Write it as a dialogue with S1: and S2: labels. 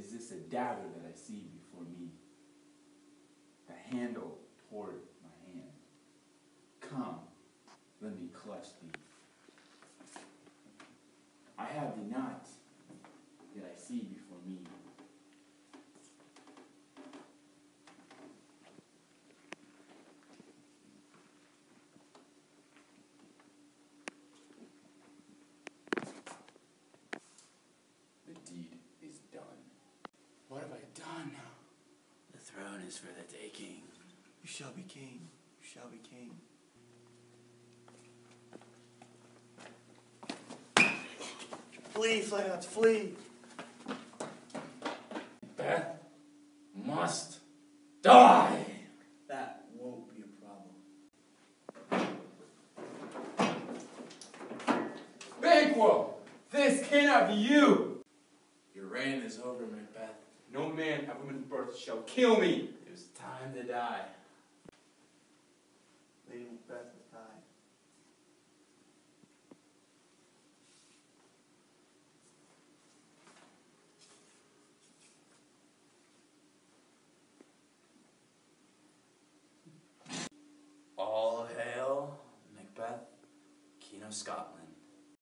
S1: is this a dagger that I see before me? The handle toward my hand. Come, let me clutch thee. I have thee not that I see before me. The deed is done. What have I done? The throne is for the taking.
S2: You shall be king. You shall be king. Flee, Fleance, flee!
S1: Beth must die.
S2: That won't be a problem.
S1: Banquo, this cannot be you. Your reign is over, Macbeth. No man of woman's birth shall kill me. It is time to die.
S2: Lady Macbeth has died.
S1: All hail, Macbeth, King of Scotland.